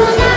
Deus.